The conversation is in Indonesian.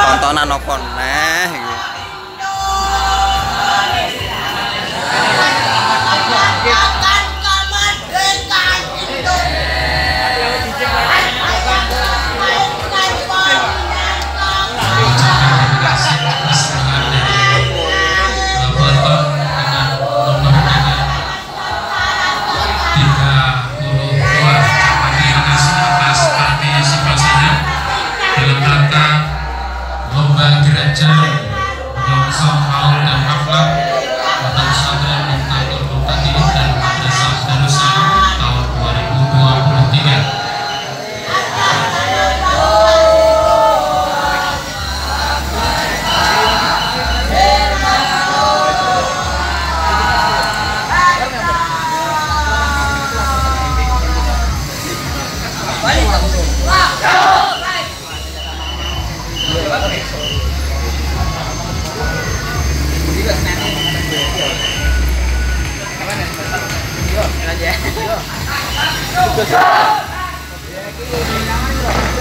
tontonan apa neh lomba gereja menyongsong maut dan akhlak Yo, aja. Yo.